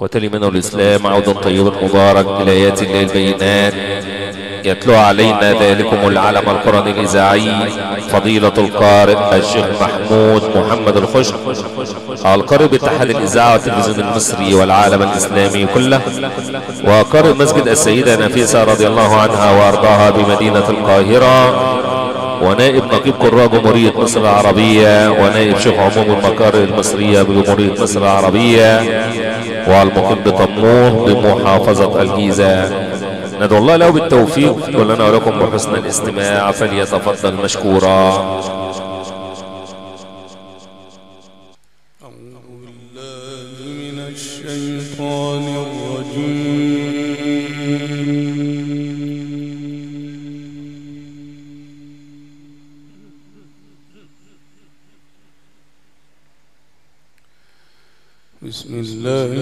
إخوة الإيمان والإسلام عودا طيبا مبارك إلى آيات الله البينات. يتلو علينا ذلكم العلم القرآن الإذاعي فضيلة القارئ الشيخ محمود محمد الخشب القارئ باتحاد الإذاعة والتلفزيون المصري والعالم الإسلامي كله وقارئ مسجد السيدة نفيسة رضي الله عنها وأرضاها بمدينة القاهرة ونائب نقيب قراء جمهورية مصر العربية ونائب شيخ عموم المقارئ المصرية بجمهورية مصر العربية. والمقيم بطموح بمحافظة الجيزة. ندعو الله له بالتوفيق ولنا ولكم بحسن الاستماع. فليتفضل مشكورا. بسم الله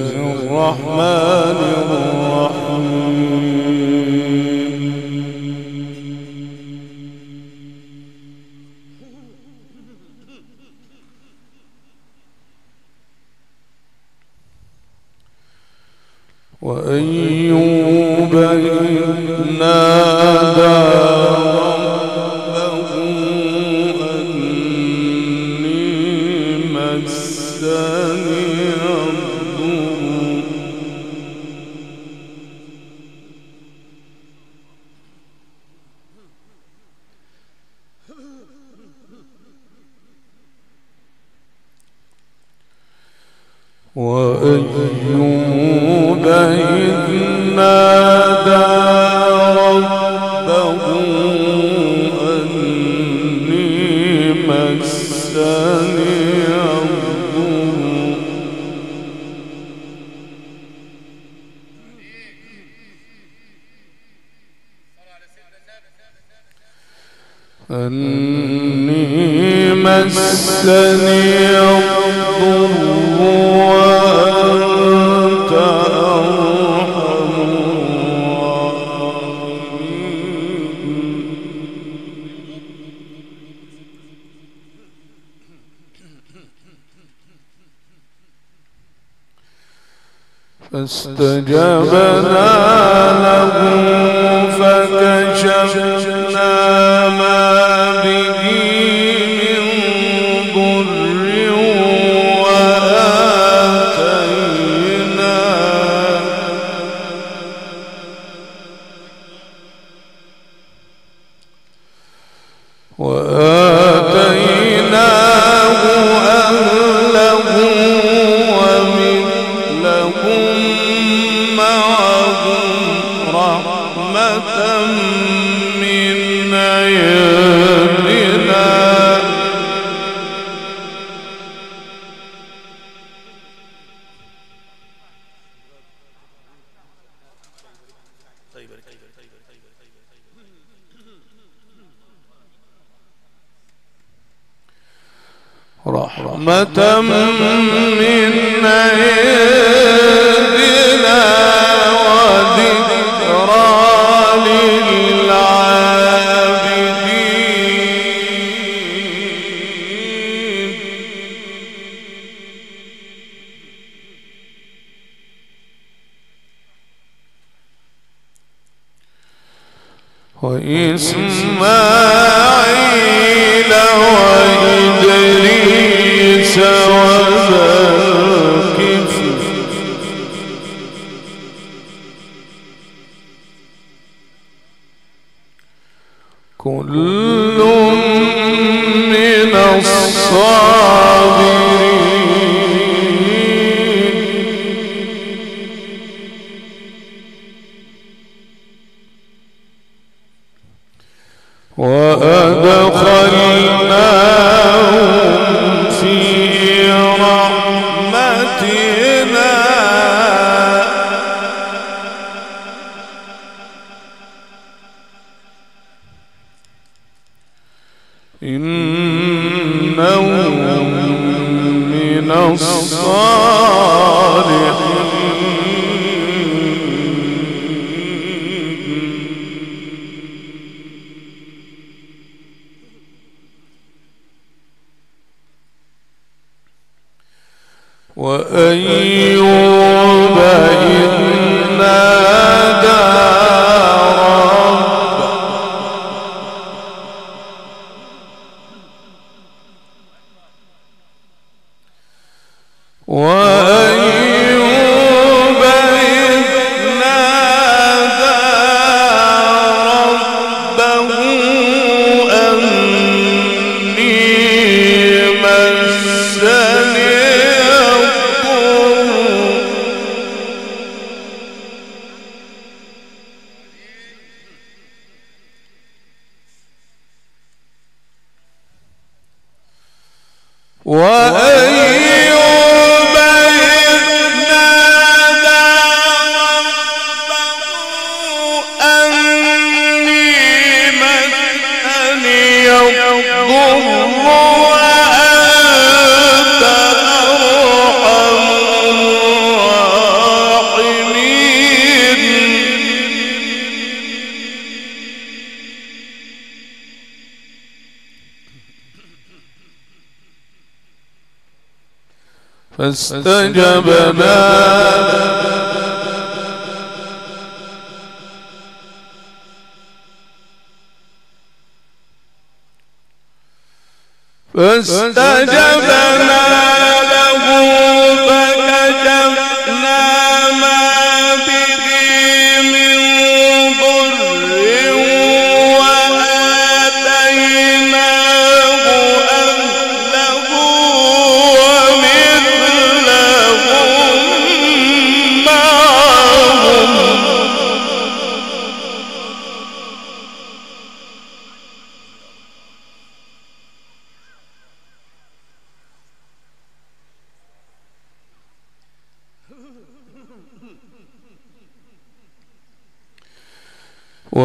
وأيوب إذ نادى من كل من الصابرين فاستجبنا. فاستجبنا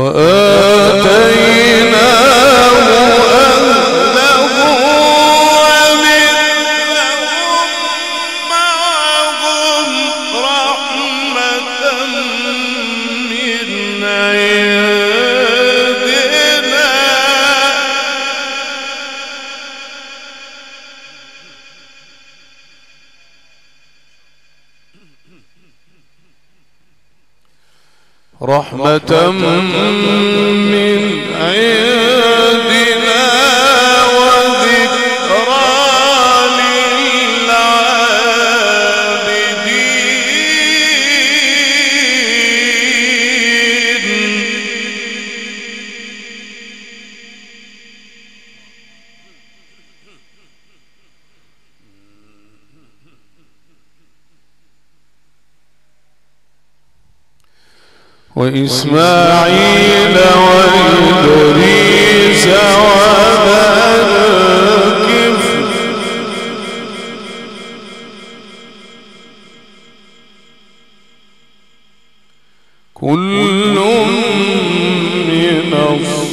Oh. وإسماعيل وإدريس وذا الكفر كل من الصالحين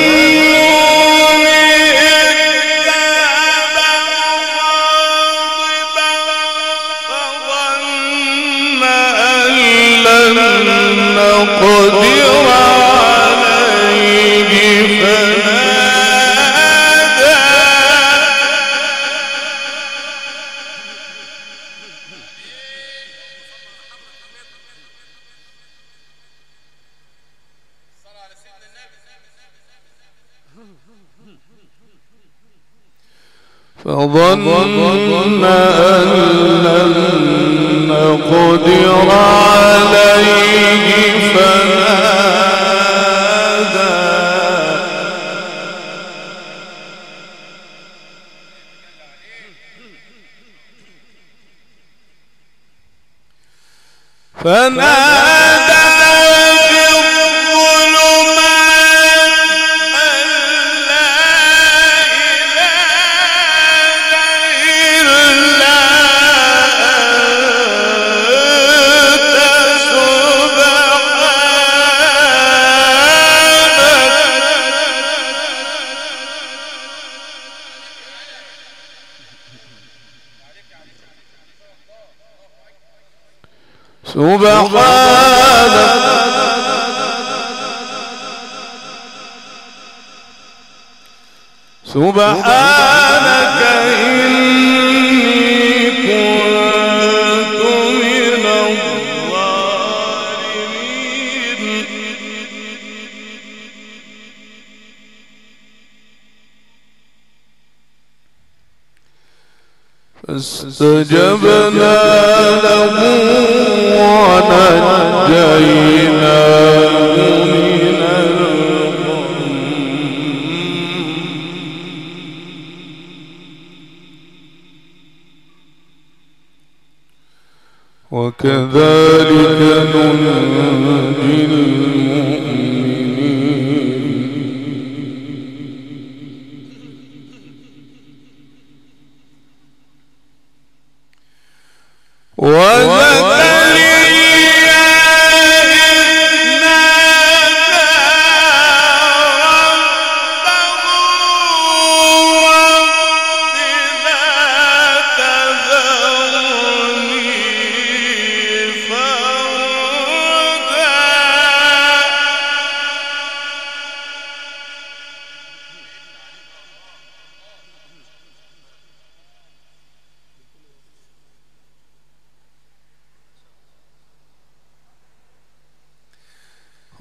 سبحانك سبحانك إني كنت من الظالمين. فاستجبنا Can the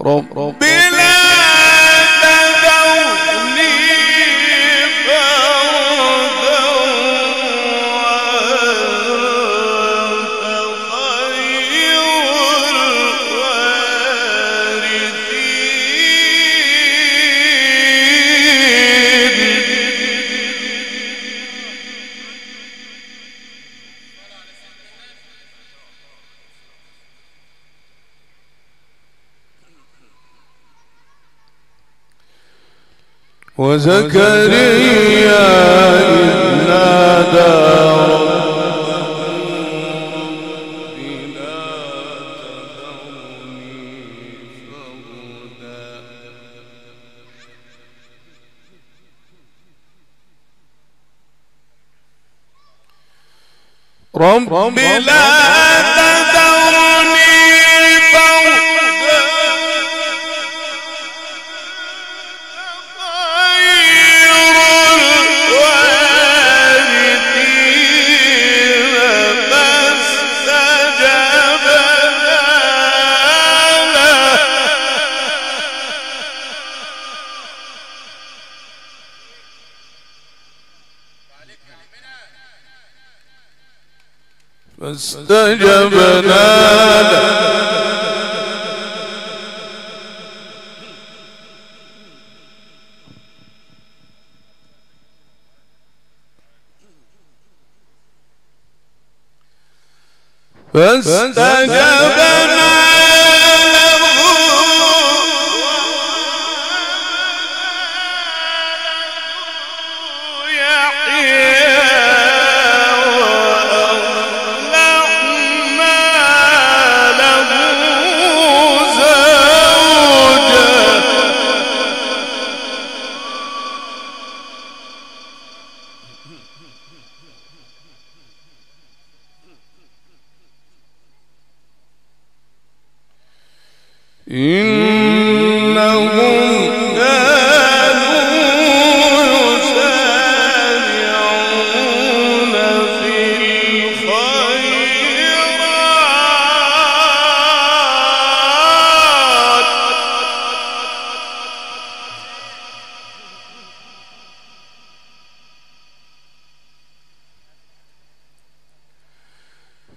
رب 这个地 فاستجبنا له فاستجبنا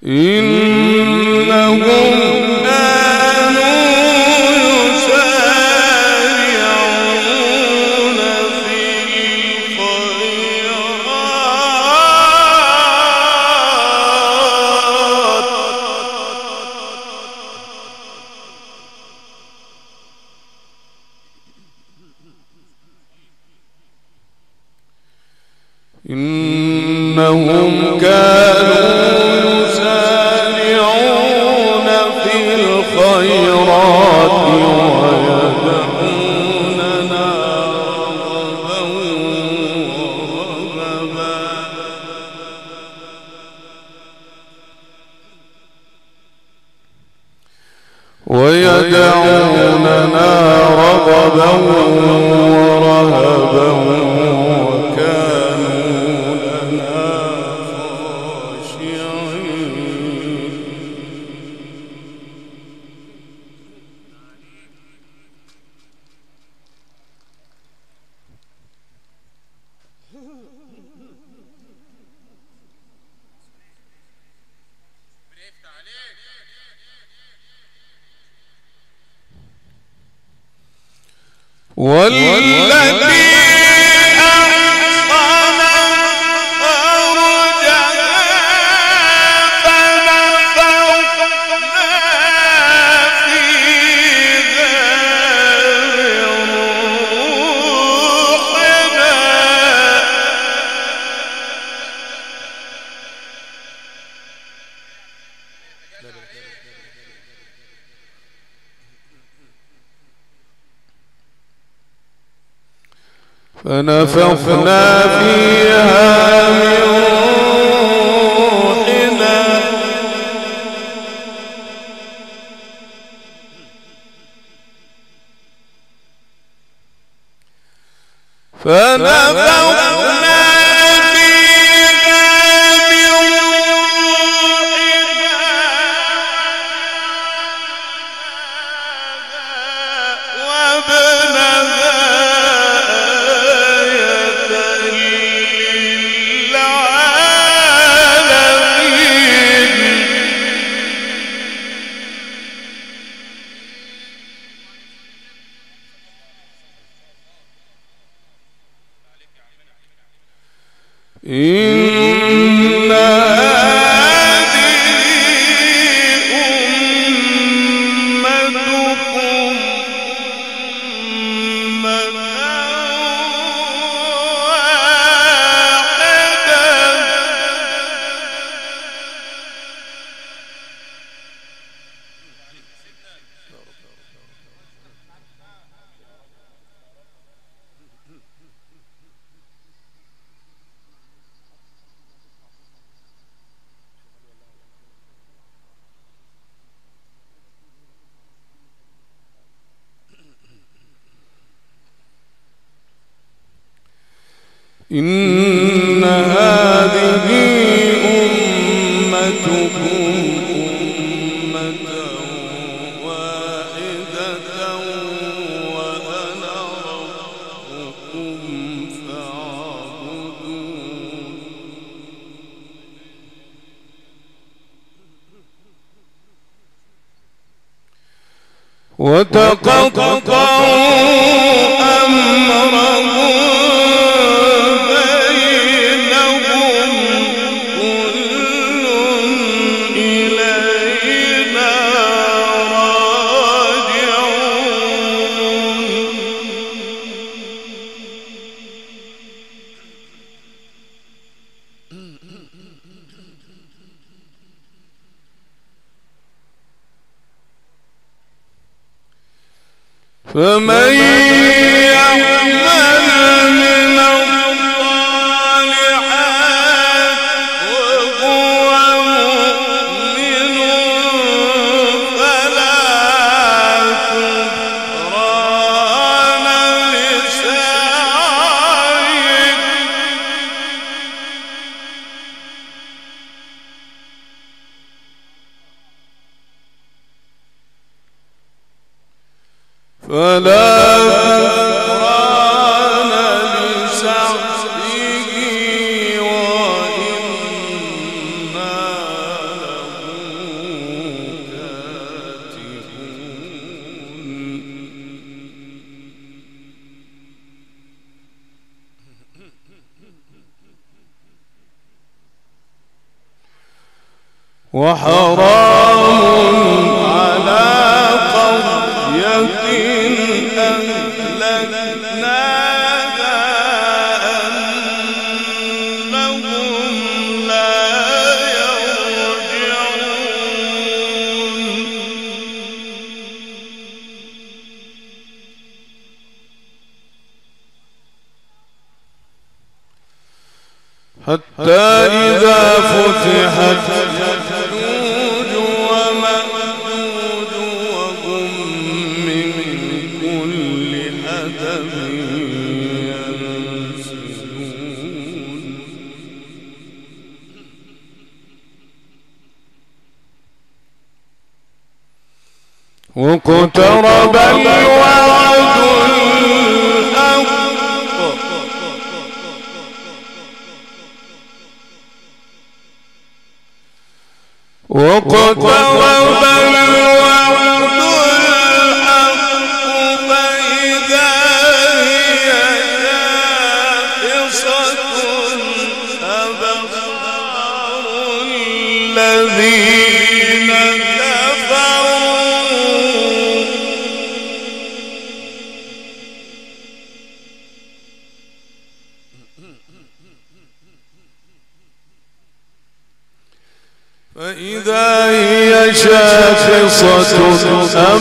إنهم والذي ونفخنا فيها من روحنا. 嗯。我们 حتى إذا فتحت نوج ومأمود وهم من كل أدب ينسلون. واقترب الوعد Òkòtò wọn bá ń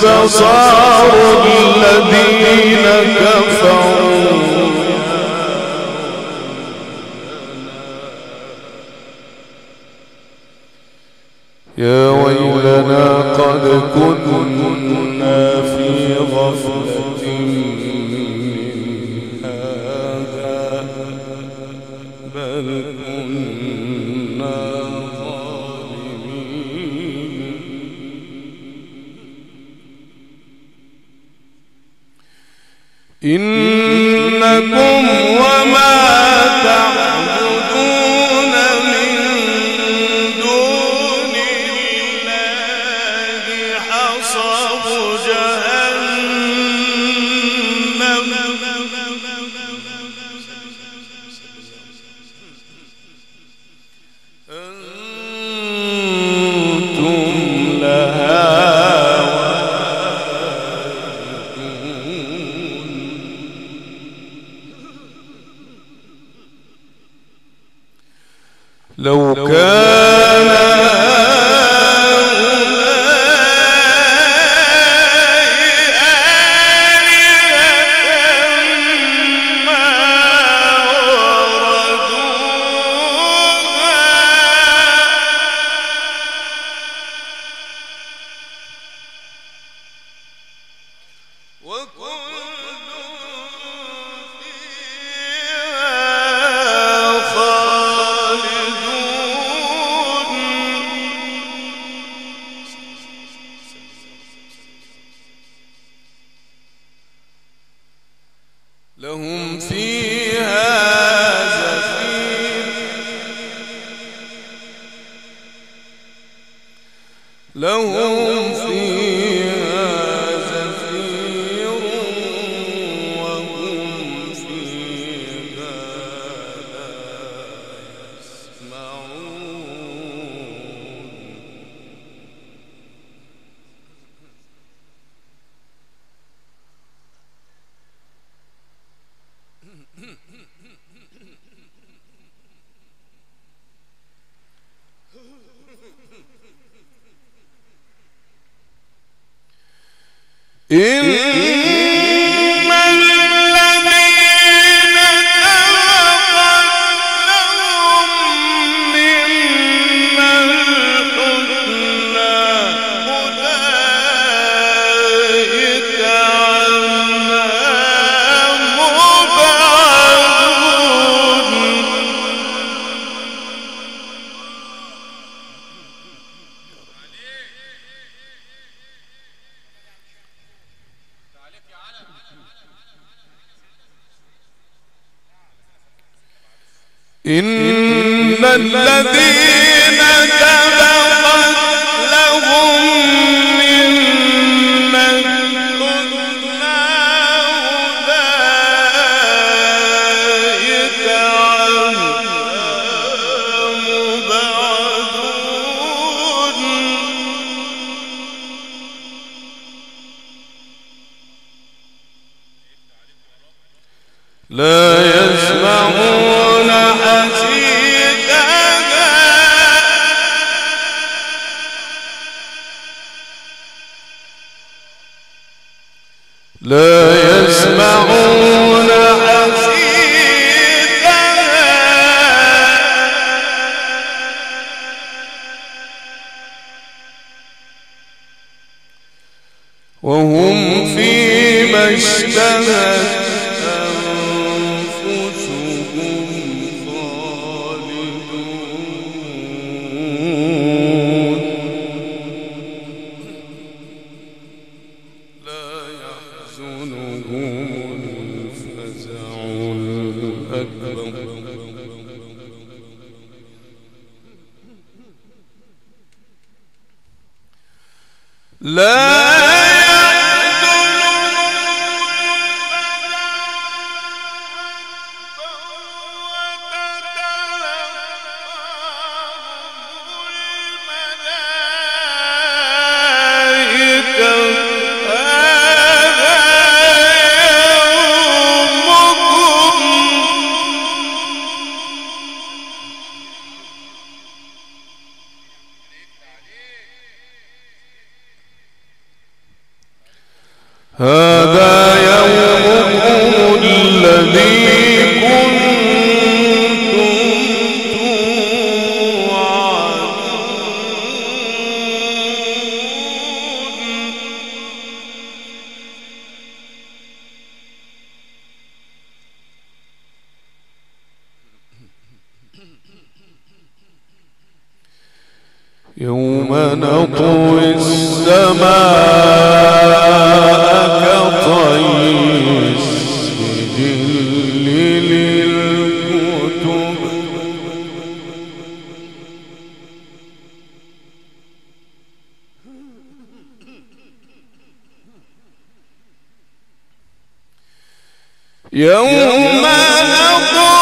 أبصار الذين كفروا. يا ويلنا قد كنا في غفلة. In إن الذين لا يوم نطوي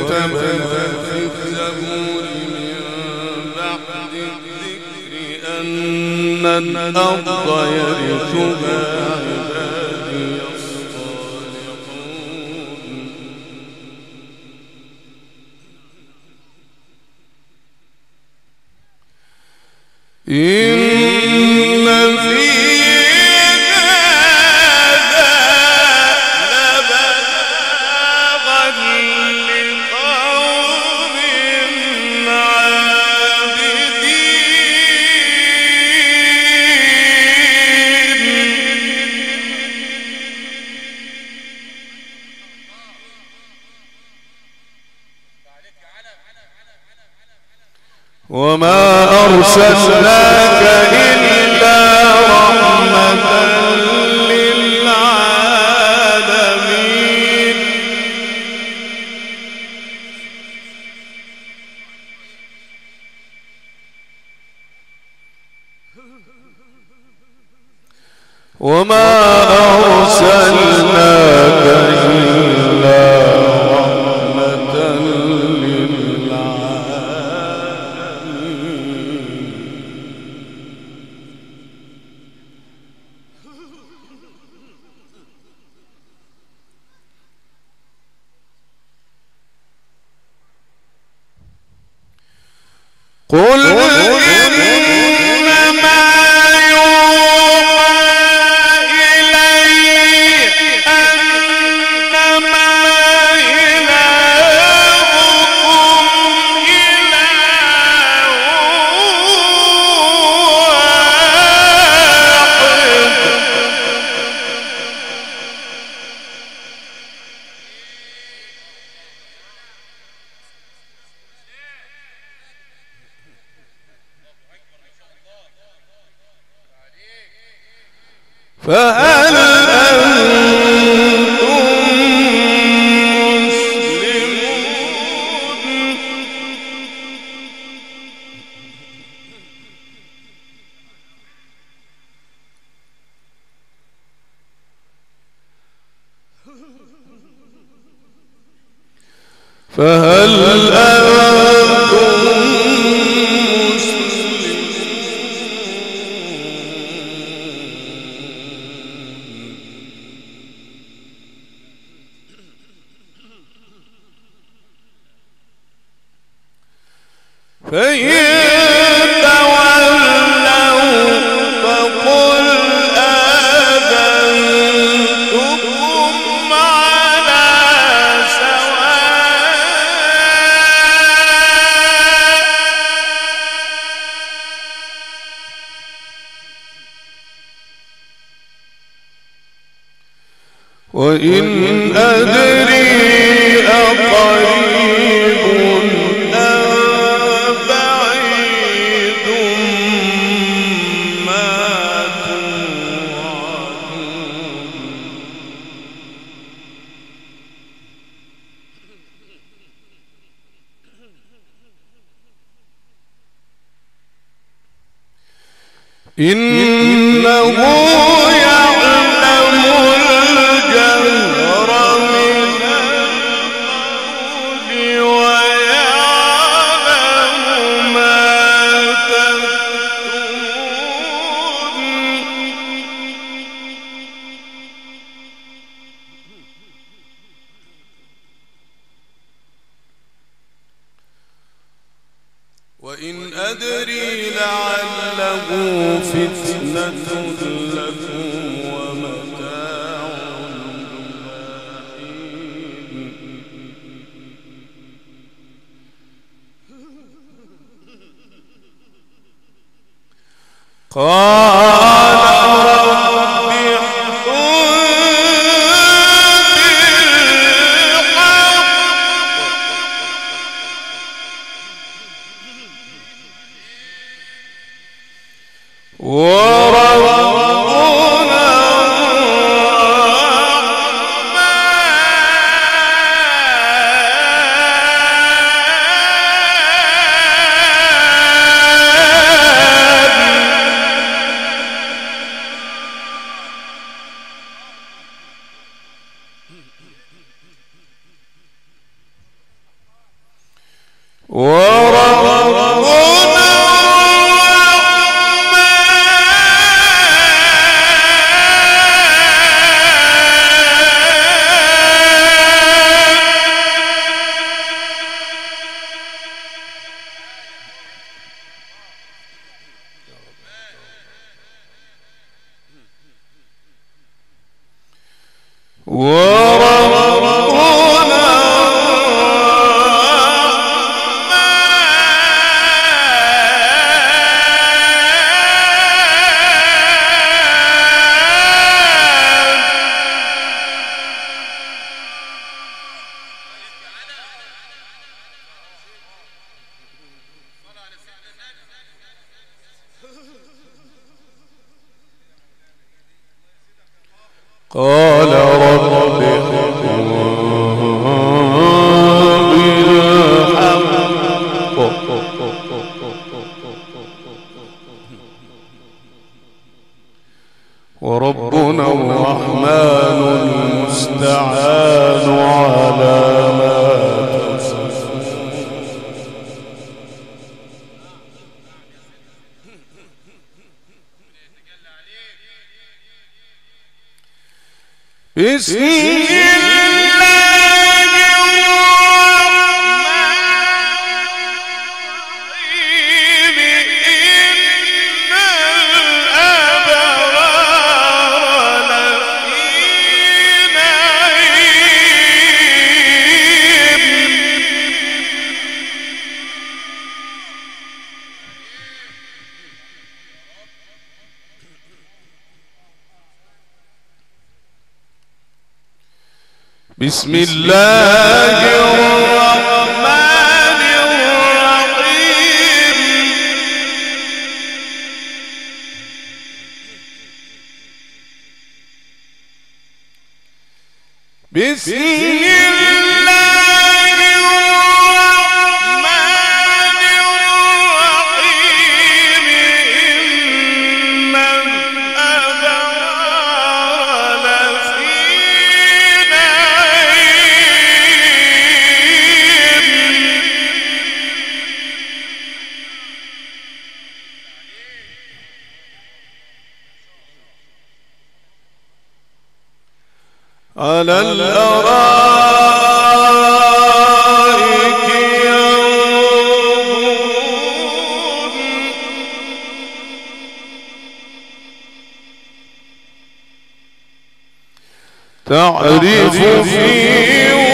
فهل أنتم بسم الله الرحمن الرحيم. بسم تعرف فيه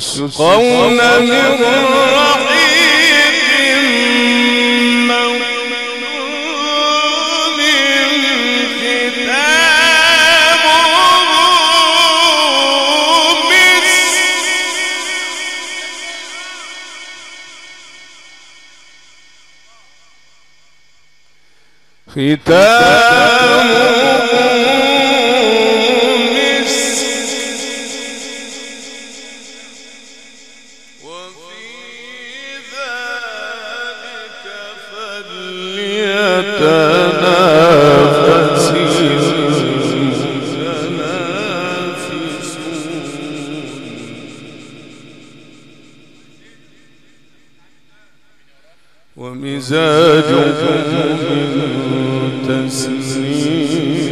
يسقون من رحيق مختوم ختام. ومزاجه من تسليم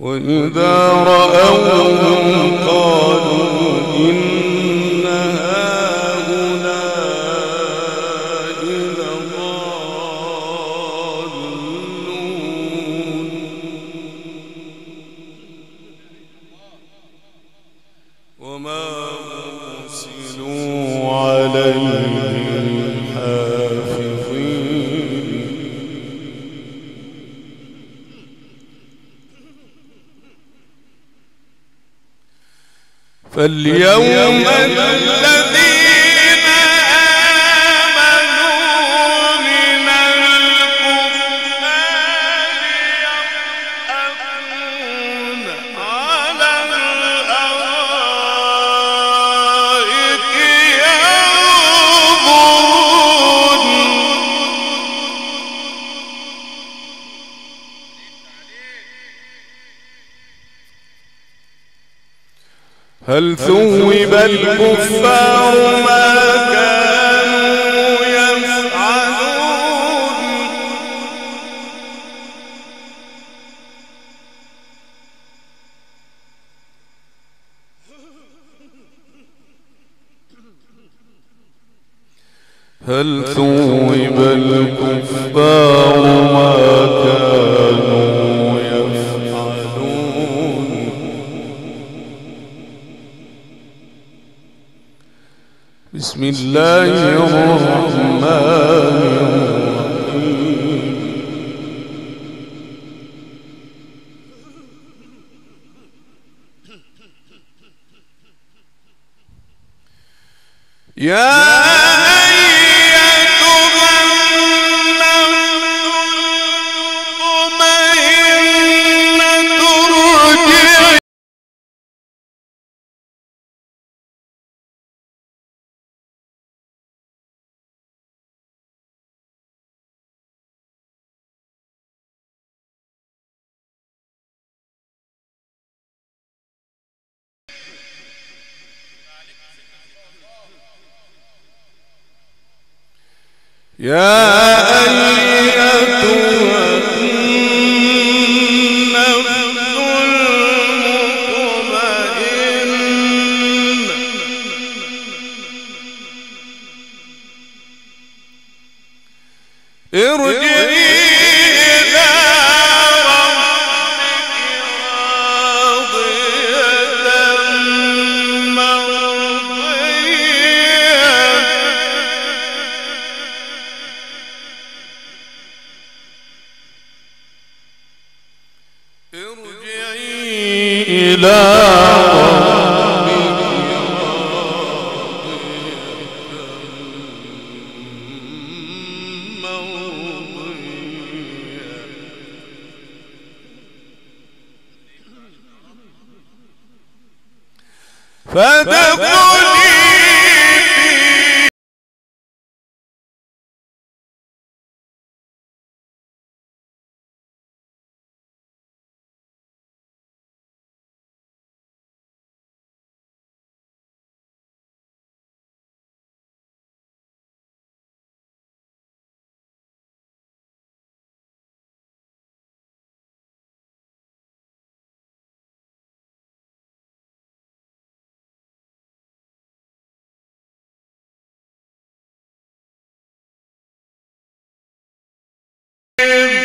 وإذا رأوهم هل ثوب الكفار ما كانوا يفعلون؟ بسم الله يا أيها النفس المطمئن ارجعي la Give